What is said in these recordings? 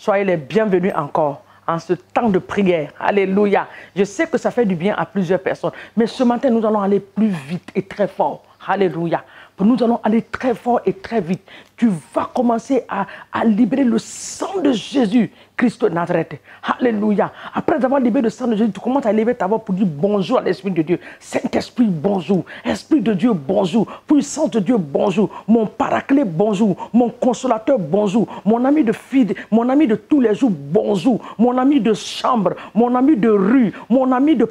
Soyez les bienvenus encore en ce temps de prière. Alléluia. Je sais que ça fait du bien à plusieurs personnes, mais ce matin, nous allons aller plus vite et très fort. Alléluia. Nous allons aller très fort et très vite. Tu vas commencer à, libérer le sang de Jésus Christ de Nazareth. Alléluia. Après avoir libéré le sang de Jésus, tu commences à lever ta voix pour dire bonjour à l'Esprit de Dieu. Saint-Esprit, bonjour. Esprit de Dieu, bonjour. Puissance de Dieu, bonjour. Mon paraclet, bonjour. Mon consolateur, bonjour. Mon ami de fille, mon ami de tous les jours, bonjour. Mon ami de chambre, mon ami de rue, mon ami de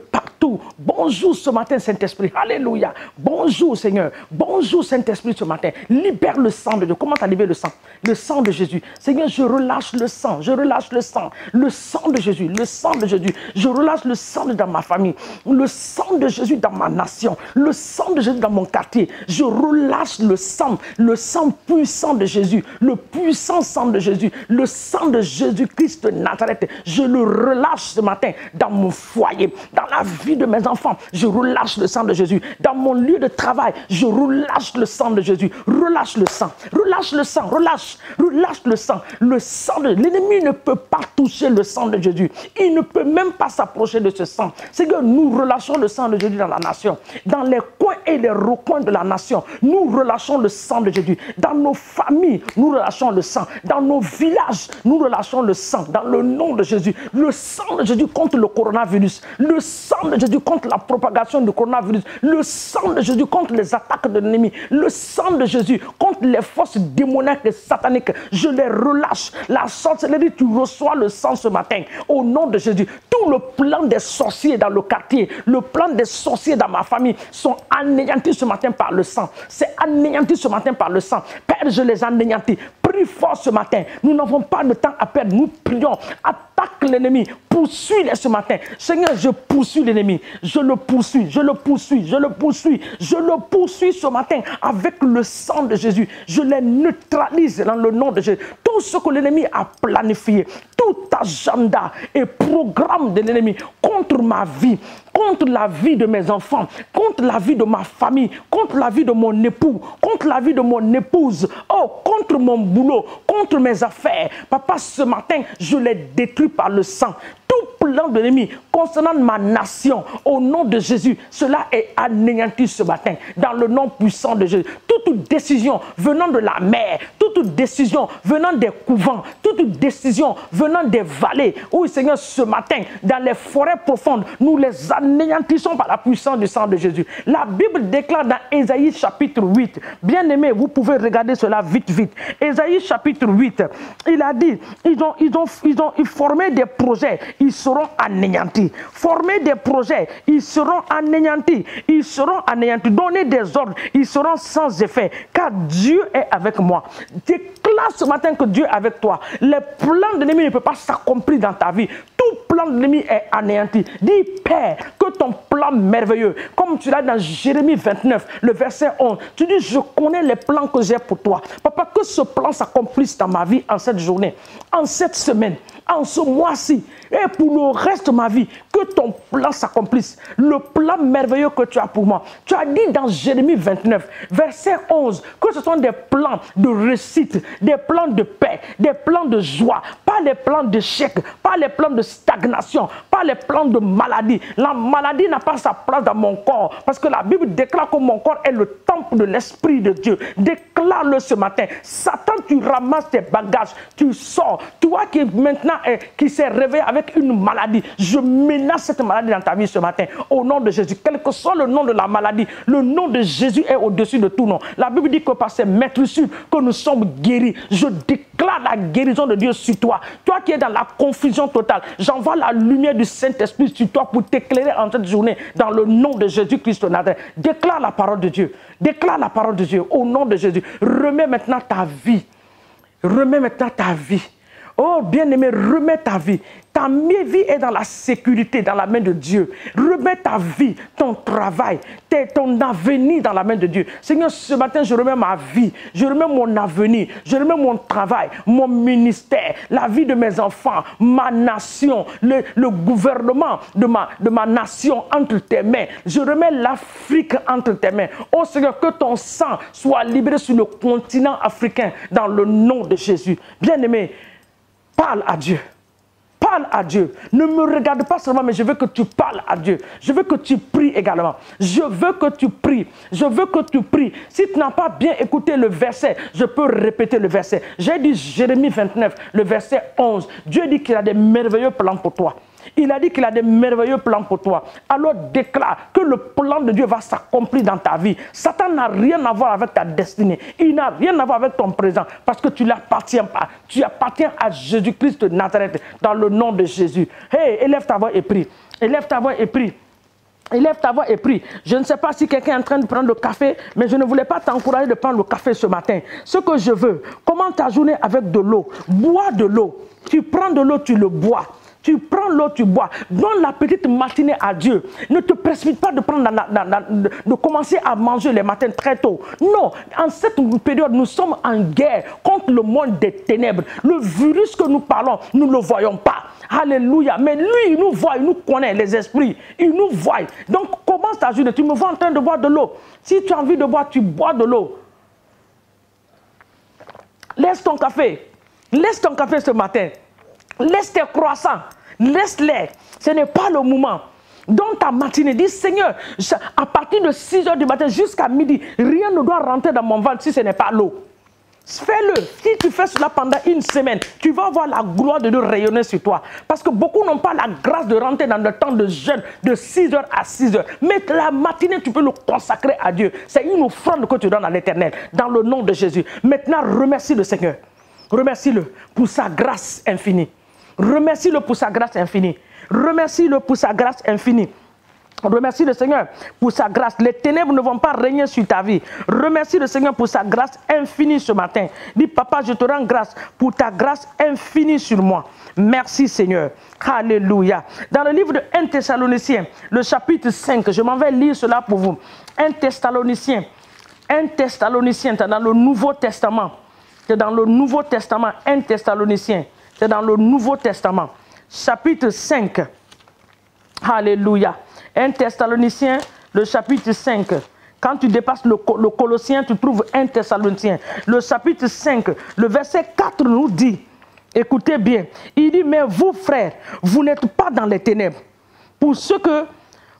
Bonjour ce matin, Saint-Esprit. Alléluia. Bonjour, Seigneur. Bonjour, Saint-Esprit, ce matin. Libère le sang de Dieu. Comment à libérer le sang? Le sang de Jésus. Seigneur, je relâche le sang. Je relâche le le sang, le sang de Jésus, le sang de Jésus. Je relâche le sang dans ma famille, le sang de Jésus dans ma nation, le sang de Jésus dans mon quartier. Je relâche le sang, le sang puissant de Jésus, le puissant sang de Jésus, le sang de Jésus-Christ de Nazareth. Je le relâche ce matin dans mon foyer, dans la vie de mes enfants. Je relâche le sang de Jésus. Dans mon lieu de travail, je relâche le sang de Jésus. Relâche le sang, relâche le sang, relâche, relâche le sang. Le sang de l'ennemi ne peut pas toucher le sang de Jésus. Il ne peut même pas s'approcher de ce sang. C'est que nous relâchons le sang de Jésus dans la nation. Dans les coins et les recoins de la nation, nous relâchons le sang de Jésus. Dans nos familles, nous relâchons le sang. Dans nos villages, nous relâchons le sang. Dans le nom de Jésus. Le sang de Jésus contre le coronavirus. Le sang de Jésus contre la propagation du coronavirus. Le sang de Jésus contre les attaques de l'ennemi. Le sang de Jésus contre les forces démoniaques et sataniques. Je les relâche. La sorcellerie, tu reçois le sang ce matin. Au nom de Jésus. Tout le plan des sorciers dans le quartier, le plan des sorciers dans ma famille sont anéantis ce matin par le sang. C'est anéanti ce matin par le sang. Père, je les anéantis. Fort ce matin. Nous n'avons pas de temps à perdre. Nous prions. Attaque l'ennemi. Poursuis-les ce matin. Seigneur, je poursuis l'ennemi. Je le poursuis. Je le poursuis. Je le poursuis. Je le poursuis ce matin avec le sang de Jésus. Je les neutralise dans le nom de Jésus. Tout ce que l'ennemi a planifié, tout agenda et programme de l'ennemi contre ma vie, contre la vie de mes enfants, contre la vie de ma famille, contre la vie de mon époux, contre la vie de mon épouse, oh, contre mon boulot, contre mes affaires. Papa, ce matin, je les détruis par le sang tout plan de l'ennemi concernant ma nation, au nom de Jésus, cela est anéanti ce matin, dans le nom puissant de Jésus. Toute décision venant de la mer, toute décision venant des couvents, toute décision venant des vallées, oui Seigneur, ce matin, dans les forêts profondes, nous les anéantissons par la puissance du sang de Jésus. La Bible déclare dans Ésaïe chapitre 8, bien aimé, vous pouvez regarder cela vite, vite. Ésaïe chapitre 8, il a dit, ils ont, ils ont, ils ont, ils formé des projets, ils seront anéantis. Former des projets, ils seront anéantis. Ils seront anéantis. Donner des ordres, ils seront sans effet. Car Dieu est avec moi. Déclare ce matin que Dieu est avec toi. Les plans de l'ennemi ne peuvent pas s'accomplir dans ta vie. Tout plan de l'ennemi est anéanti. Dis, Père, que ton plan merveilleux, comme tu l'as dans Jérémie 29, le verset 11, tu dis, je connais les plans que j'ai pour toi. Papa, que ce plan s'accomplisse dans ma vie en cette journée, en cette semaine, en ce mois-ci et pour le reste de ma vie, que ton plan s'accomplisse. Le plan merveilleux que tu as pour moi. Tu as dit dans Jérémie 29, verset 11, que ce sont des plans de réussite, des plans de paix, des plans de joie, pas les plans d'échec, pas les plans de stagnation, pas les plans de maladie. La maladie n'a pas sa place dans mon corps parce que la Bible déclare que mon corps est le temple de l'Esprit de Dieu. Déclare-le ce matin. Satan, tu ramasses tes bagages, tu sors. Toi qui maintenant qui s'est réveillé avec une maladie, je menace cette maladie dans ta vie ce matin. Au nom de Jésus, quel que soit le nom de la maladie, le nom de Jésus est au-dessus de tout nom. La Bible dit que par ses maîtresses que nous sommes guéris. Je déclare la guérison de Dieu sur toi. Toi qui es dans la confusion totale, j'envoie la lumière du Saint-Esprit sur toi pour t'éclairer en cette journée dans le nom de Jésus-Christ de Nazareth. Déclare la parole de Dieu. Déclare la parole de Dieu au nom de Jésus. Remets maintenant ta vie. Remets maintenant ta vie. Oh, bien-aimé, remets ta vie. Ta vie est dans la sécurité, dans la main de Dieu. Remets ta vie, ton travail, ton avenir dans la main de Dieu. Seigneur, ce matin, je remets ma vie, je remets mon avenir, je remets mon travail, mon ministère, la vie de mes enfants, ma nation, le, gouvernement de ma, de ma nation entre tes mains. Je remets l'Afrique entre tes mains. Oh Seigneur, que ton sang soit libéré sur le continent africain dans le nom de Jésus. Bien-aimé, Parle à Dieu. Parle à Dieu. Ne me regarde pas seulement, mais je veux que tu parles à Dieu. Je veux que tu pries également. Je veux que tu pries. Je veux que tu pries. Si tu n'as pas bien écouté le verset, je peux répéter le verset. J'ai dit Jérémie 29, le verset 11. Dieu dit qu'il a des merveilleux plans pour toi. Il a dit qu'il a des merveilleux plans pour toi. Alors déclare que le plan de Dieu va s'accomplir dans ta vie. Satan n'a rien à voir avec ta destinée. Il n'a rien à voir avec ton présent parce que tu ne l'appartiens pas. Tu appartiens à Jésus-Christ de Nazareth dans le nom de Jésus. Hey, élève ta voix et prie. Élève ta voix et prie. Élève ta voix et prie. Je ne sais pas si quelqu'un est en train de prendre le café, mais je ne voulais pas t'encourager de prendre le café ce matin. Ce que je veux, commence ta journée avec de l'eau? Bois de l'eau. Tu prends de l'eau, tu le bois. Tu prends l'eau, tu bois. Donne la petite matinée à Dieu. Ne te précipite pas de, prendre de commencer à manger les matins très tôt. Non, en cette période, nous sommes en guerre contre le monde des ténèbres. Le virus que nous parlons, nous ne le voyons pas. Alléluia. Mais lui, il nous voit, il nous connaît, les esprits. Il nous voit. Donc, commence ta journée. Tu me vois en train de boire de l'eau. Si tu as envie de boire, tu bois de l'eau. Laisse ton café. Laisse ton café ce matin. Laisse tes croissants, laisse-les. Ce n'est pas le moment. Dans ta matinée, dis Seigneur, à partir de 6 heures du matin jusqu'à midi, rien ne doit rentrer dans mon ventre si ce n'est pas l'eau. Fais-le. Si tu fais cela pendant une semaine, tu vas voir la gloire de Dieu rayonner sur toi. Parce que beaucoup n'ont pas la grâce de rentrer dans le temps de jeûne de 6 heures à 6 heures. Mais la matinée, tu peux le consacrer à Dieu. C'est une offrande que tu donnes à l'éternel. Dans le nom de Jésus. Maintenant, remercie le Seigneur. Remercie-le pour sa grâce infinie. Remercie-le pour sa grâce infinie. Remercie-le pour sa grâce infinie. Remercie le Seigneur pour sa grâce. Les ténèbres ne vont pas régner sur ta vie. Remercie le Seigneur pour sa grâce infinie ce matin. Dis, papa, je te rends grâce pour ta grâce infinie sur moi. Merci Seigneur. Alléluia. Dans le livre de 1 Thessaloniciens, le chapitre 5, je m'en vais lire cela pour vous. 1 Thessaloniciens. 1 Thessaloniciens, dans le Nouveau Testament. Dans le Nouveau Testament, 1 Thessaloniciens. C'est dans le Nouveau Testament, chapitre 5. Alléluia. Un Thessalonicien, le chapitre 5. Quand tu dépasses le, Colossien, tu trouves un Thessalonicien. Le chapitre 5, le verset 4 nous dit, écoutez bien, il dit, mais vous frères, vous n'êtes pas dans les ténèbres. Pour ce que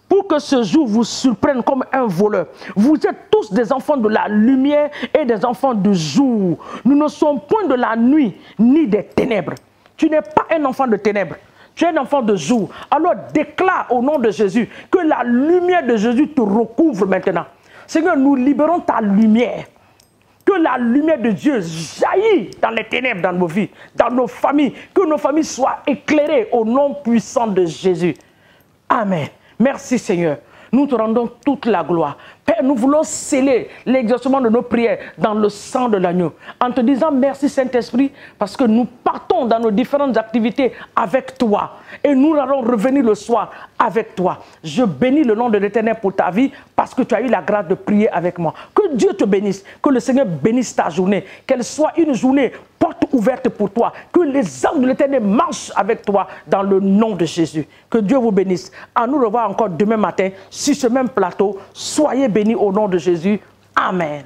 pour que ce jour vous surprenne comme un voleur. Vous êtes tous des enfants de la lumière et des enfants du jour. Nous ne sommes point de la nuit ni des ténèbres. Tu n'es pas un enfant de ténèbres. Tu es un enfant de jour. Alors déclare au nom de Jésus que la lumière de Jésus te recouvre maintenant. Seigneur, nous libérons ta lumière. Que la lumière de Dieu jaillit dans les ténèbres dans nos vies, dans nos familles. Que nos familles soient éclairées au nom puissant de Jésus. Amen. Merci Seigneur. Nous te rendons toute la gloire. Père, nous voulons sceller l'exaucement de nos prières dans le sang de l'agneau. En te disant merci Saint-Esprit, parce que nous partons dans nos différentes activités avec toi. Et nous allons revenir le soir avec toi. Je bénis le nom de l'Éternel pour ta vie, parce que tu as eu la grâce de prier avec moi. Que Dieu te bénisse, que le Seigneur bénisse ta journée, qu'elle soit une journée porte ouverte pour toi, que les âmes de l'Éternel marchent avec toi dans le nom de Jésus. Que Dieu vous bénisse. À nous revoir encore demain matin sur ce même plateau. Soyez bénis au nom de Jésus. Amen.